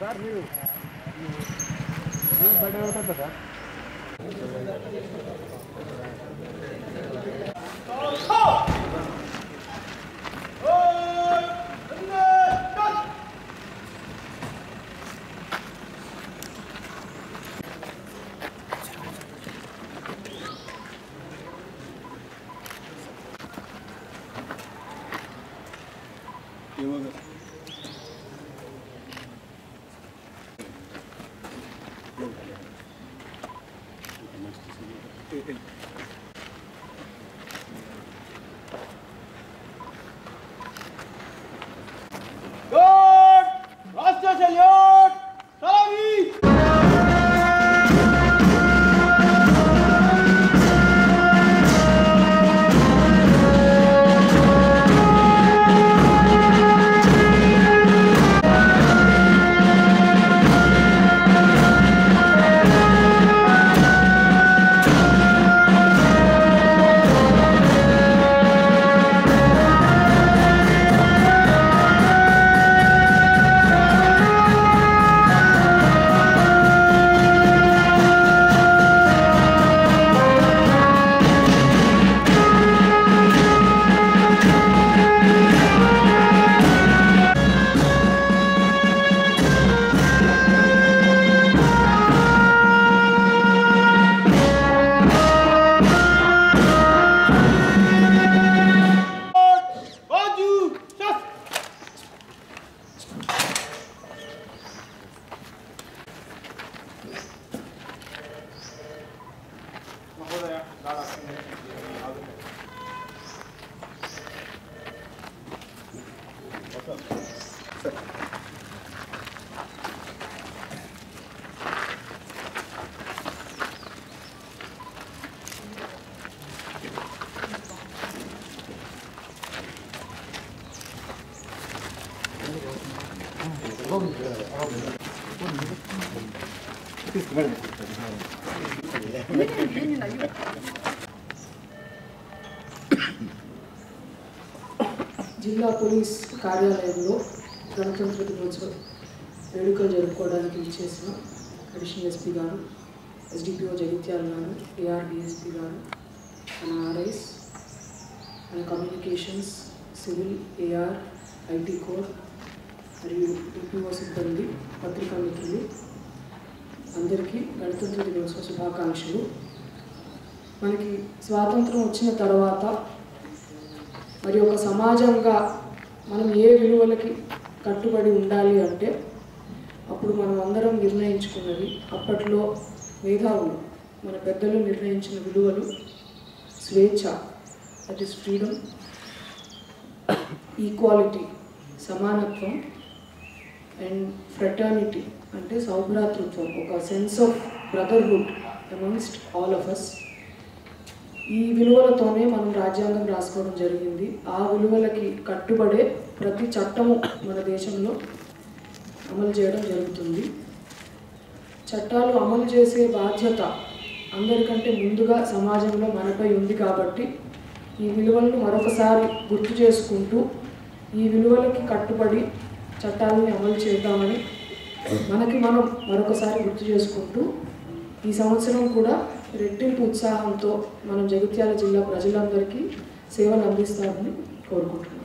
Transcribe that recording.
Sir ನೀವು ನೀವು ಬಡ ಇರ್ತದ ಸರ್ 이거는 in, జిల్లా పోలీస్ కార్యాలయంలో గణతంత్ర దినోత్సవ వేడుకలు జరుపుకోవడానికి ఇచ్చేసిన అడిషనల్ ఎస్పీ గారు ఎస్డిపిఓ జగిత్యాల గారు ఏఆర్డిఎస్పీ గారు మన ఆర్ఐస్ మన communications civil AR IT core మరియు డిపిఓ సిబ్బంది పత్రికా మిత్రులు అందరికీ గణతంత్ర దినోత్సవ శుభాకాంక్షలు. మనకి స్వాతంత్రం వచ్చిన తర్వాత మరి ఒక సమాజంగా మనం ఏ విలువలకి కట్టుబడి ఉండాలి అంటే అప్పుడు మనం అందరం నిర్ణయించుకున్నది అప్పట్లో మేధావులు మన పెద్దలు నిర్ణయించిన విలువలు స్వేచ్ఛ దట్ ఈస్ ఫ్రీడమ్ ఈక్వాలిటీ సమానత్వం అండ్ ఫ్రెటర్నిటీ అంటే సౌభ్రాతృత్వం ఒక sense of brotherhood amongst all of us ఈ విలువలతోనే మనం రాజ్యాంగం రాసుకోవడం జరిగింది. ఆ విలువలకి కట్టుబడే ప్రతి చట్టము మన దేశంలో అమలు చేయడం జరుగుతుంది. చట్టాలు అమలు చేసే బాధ్యత అందరికంటే ముందుగా సమాజంలో మనపై ఉంది కాబట్టి ఈ విలువలను మరొకసారి గుర్తు చేసుకుంటూ ఈ విలువలకి కట్టుబడి చట్టాలని అమలు చేద్దామని మనకి మనం మరొకసారి గుర్తు చేసుకుంటూ ఈ సంవత్సరం కూడా రెట్టింపు ఉత్సాహంతో మనం జగిత్యాల జిల్లా ప్రజలందరికీ సేవలు అందిస్తామని కోరుకుంటున్నాం